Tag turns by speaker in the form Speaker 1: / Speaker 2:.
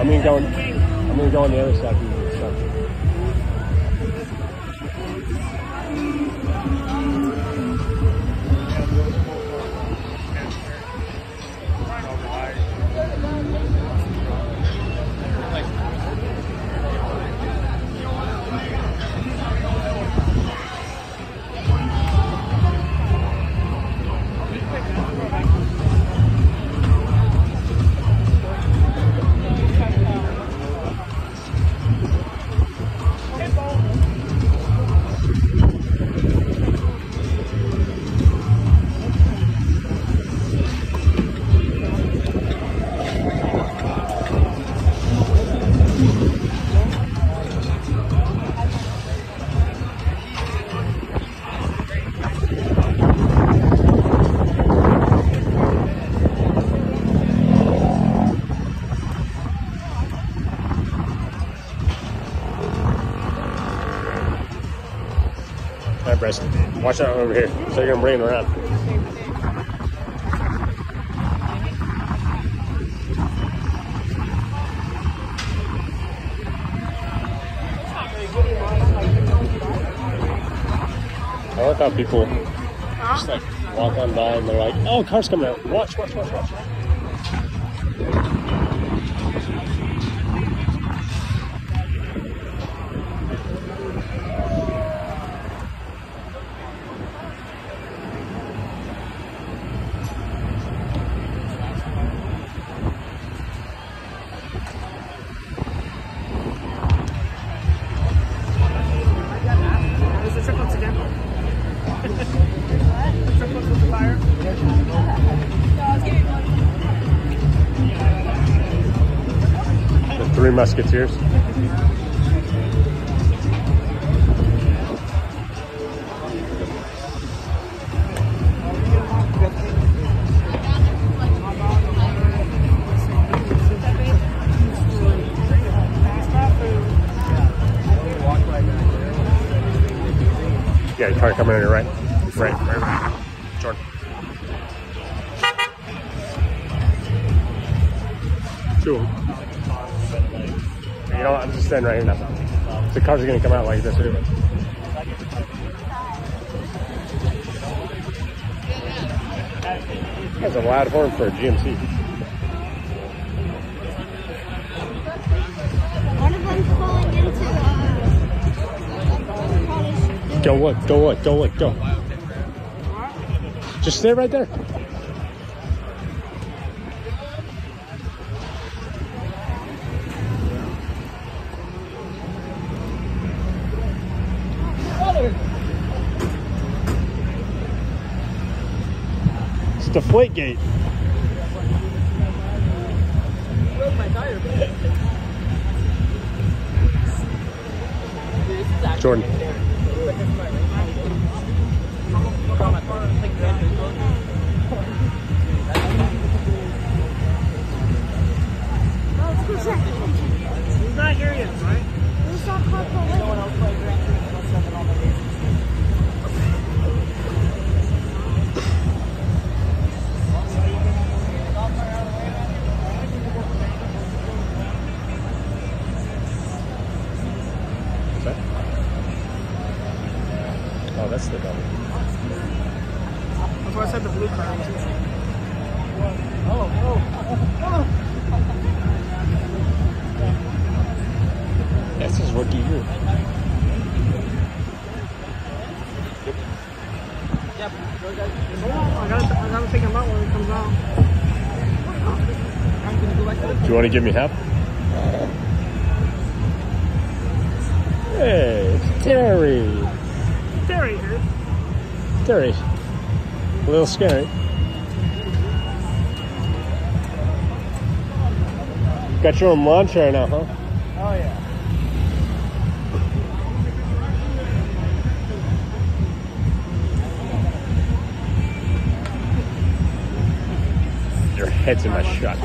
Speaker 1: I'm gonna go. I'm gonna go on the other side. Watch out over here. So you're gonna bring him around. I like how people just like walk on by and they're like, "Oh, car's coming out! Watch, watch, watch, watch!" Three Musketeers. Yeah, he's probably coming in your right. Right, right, right. Jordan. Them. You know what? I'm just standing right here now. The cars are going to come out like this anyway. That's a loud horn for a GMC.
Speaker 2: One of them's falling into the. Uh,
Speaker 1: Go what? Go what? Go what? Go. Just stay right there. It's the deflate gate. Jordan.
Speaker 2: Oh,
Speaker 1: that's the double.
Speaker 3: That's why I said the blue car.
Speaker 1: That's his rookie year.
Speaker 3: I gotta, I gotta think about when it comes out.
Speaker 1: Do you want to give me half? Hey, Terry.
Speaker 3: Terry here.
Speaker 1: Terry. A little scary. Got your own lawn chair now, huh?
Speaker 3: Oh yeah.
Speaker 1: Your head's in my shot.